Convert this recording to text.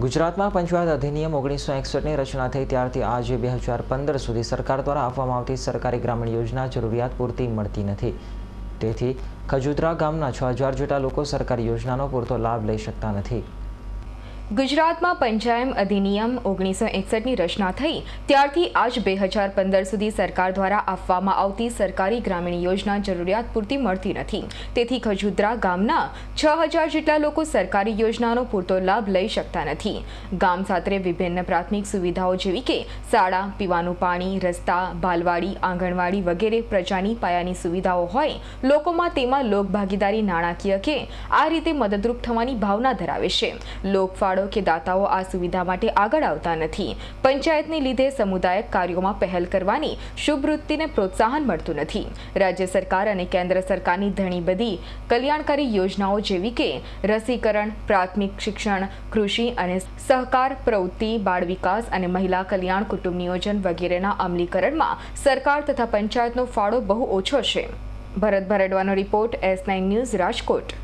ગુજરાતમાં પંચાયત અધિનિયમ ઓગણીસો એકસઠની રચના થઈ ત્યારથી આજે બે હજાર પંદર સુધી સરકાર દ્વારા આપવામાં આવતી સરકારી ગ્રામીણ યોજના જરૂરિયાત પૂરતી મળતી નથી. તેથી ખજુદરા ગામના છ હજાર જેટલા લોકો સરકારી યોજનાનો પૂરતો લાભ લઈ શકતા નથી. ગુજરાતમાં પંચાયમ અધિનિયમ ઓગણીસો એકસઠની રચના થઈ, ત્યારથી આજ બે હજાર પંદર સુધી સરકાર દ્વારા આપવામાં આવતી સરકારી ગ્રામીણ યોજના જરૂરિયાત પૂરતી મળતી નથી. તેથી ખજુદ્રા ગામના છ હજાર જેટલા લોકો સરકારી યોજનાનો પૂરતો લાભ લઈ શકતા નથી. ગામ સાથે વિભિન્ન પ્રાથમિક સુવિધાઓ જેવી કે શાળા, પીવાનું પાણી, રસ્તા, બાલવાડી, આંગણવાડી વગેરે પ્રજાની પાયાની સુવિધાઓ હોય, લોકોમાં તેમાં લોકભાગીદારી નાણાકીય કે આ રીતે મદદરૂપ થવાની ભાવના ધરાવે છે. લોકફાળો કે દાતાઓ આ સુવિધા માટે આગળ આવતા નથી. પંચાયતને લીધે સમુદાયક કાર્યોમાં પહેલ કરવાની શુભ પ્રોત્સાહન મળતું નથી. રાજ્ય સરકાર અને કેન્દ્ર સરકારની ઘણી બધી કલ્યાણકારી યોજનાઓ જેવી કે રસીકરણ, પ્રાથમિક શિક્ષણ, કૃષિ અને સહકાર, પ્રવૃત્તિ, બાળ વિકાસ અને મહિલા કલ્યાણ કુટુંબ નિયોજન વગેરેના અમલીકરણમાં સરકાર તથા પંચાયતનો ફાળો બહુ ઓછો છે. Bharat ભરડવાનો report S nine news Rajkot.